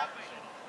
Practicing.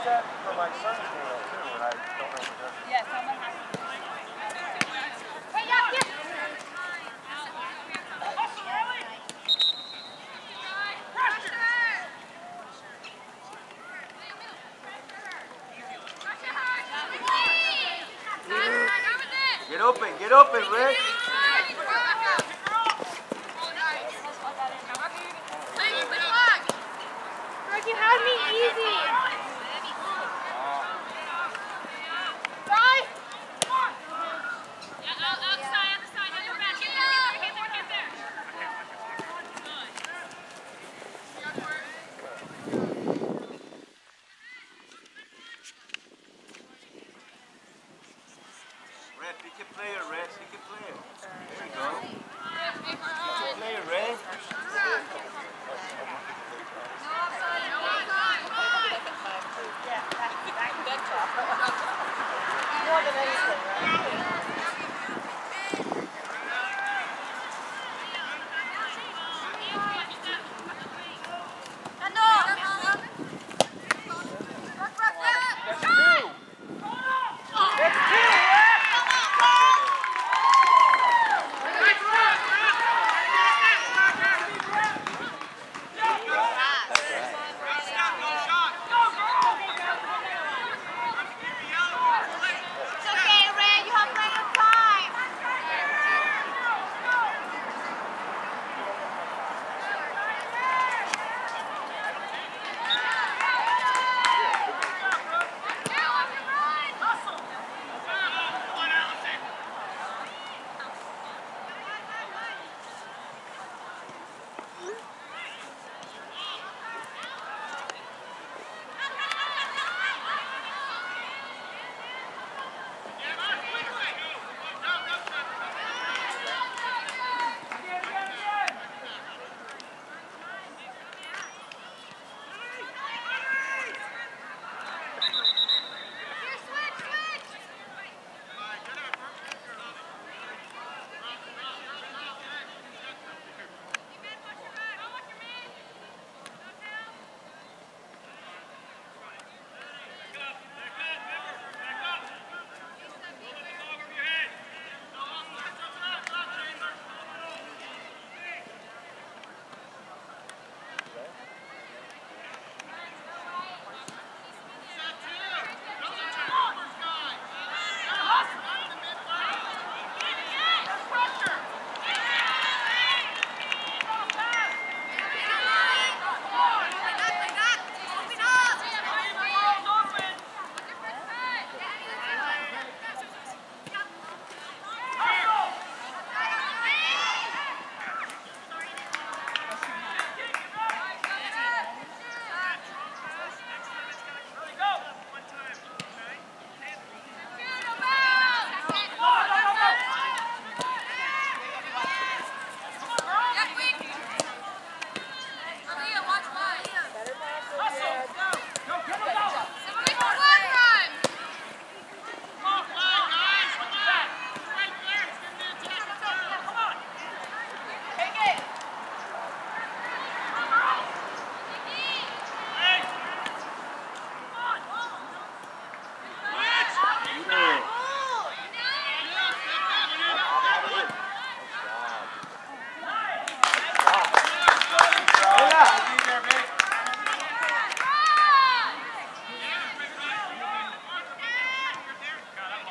Does that for my son's girl too, and I don't know if it does. Yeah, someone has to. Get open. Get open, Rick.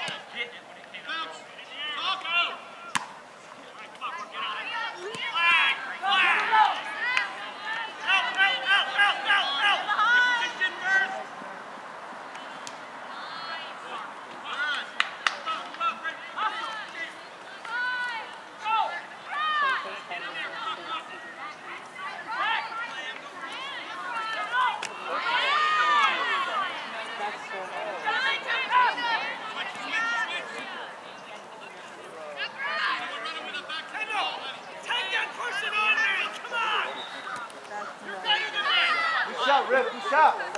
Go, go, go. up, Rip. Push up.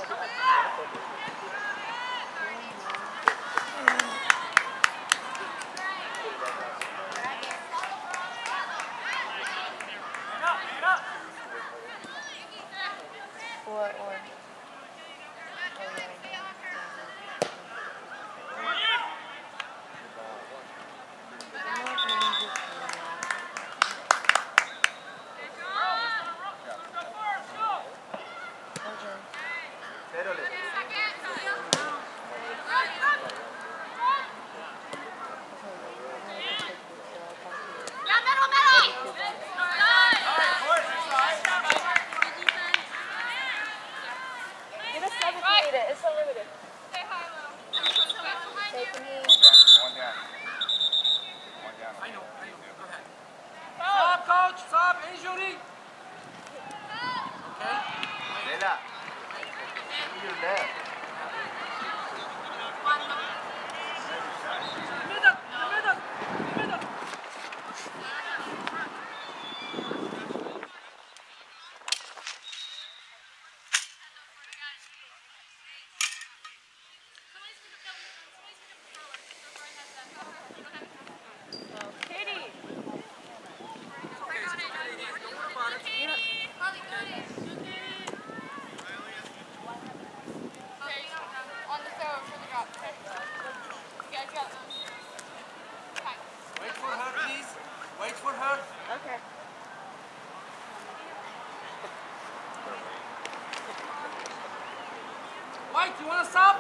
Mike, you want to sub?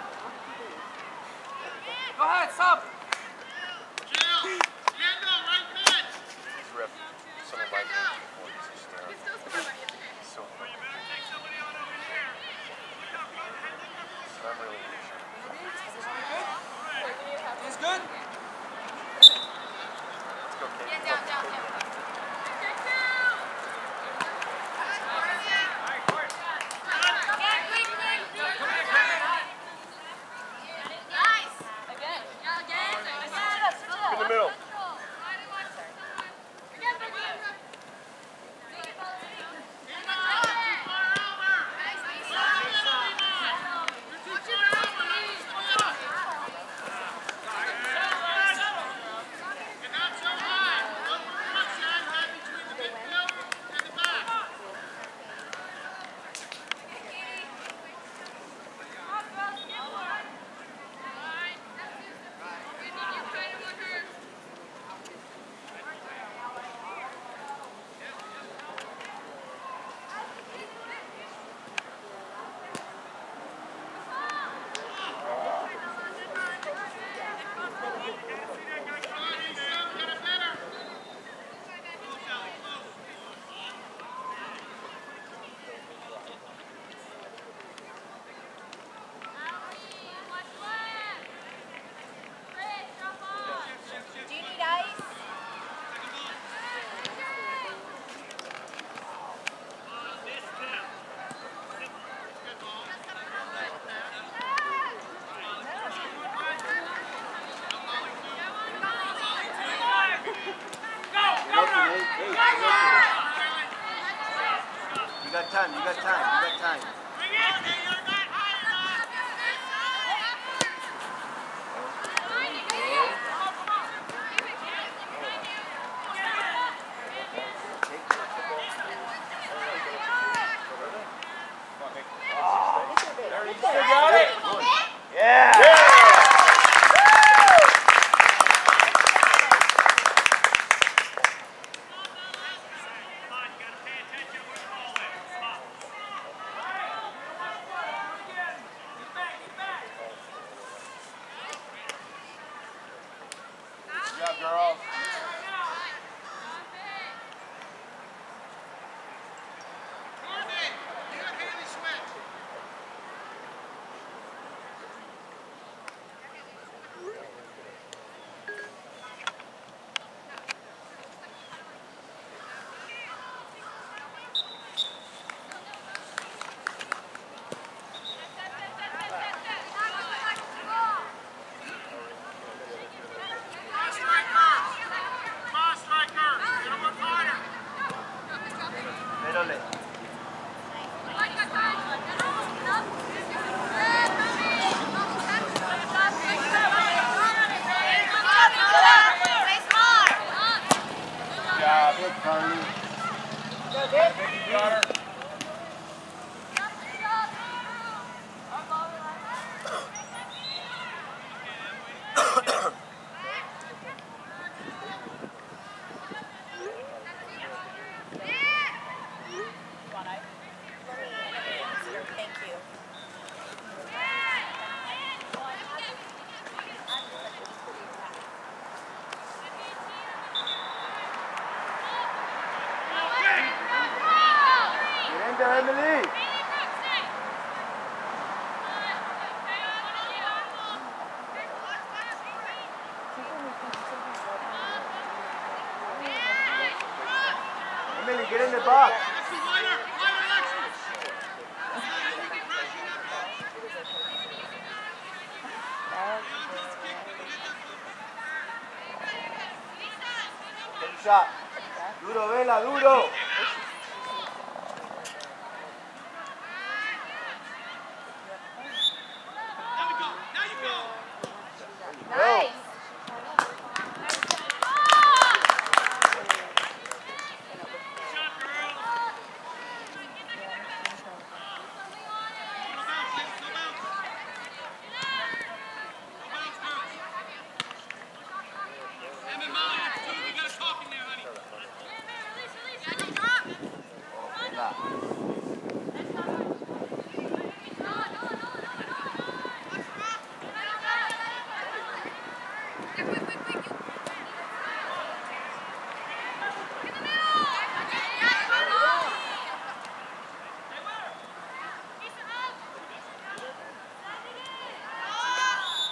Go ahead, sub. Got. Emily. Emily, get in the box. Duro, Vela, duro.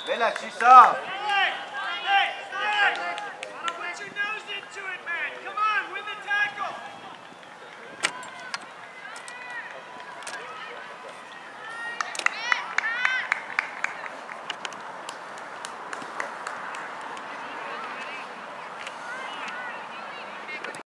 Relax, you.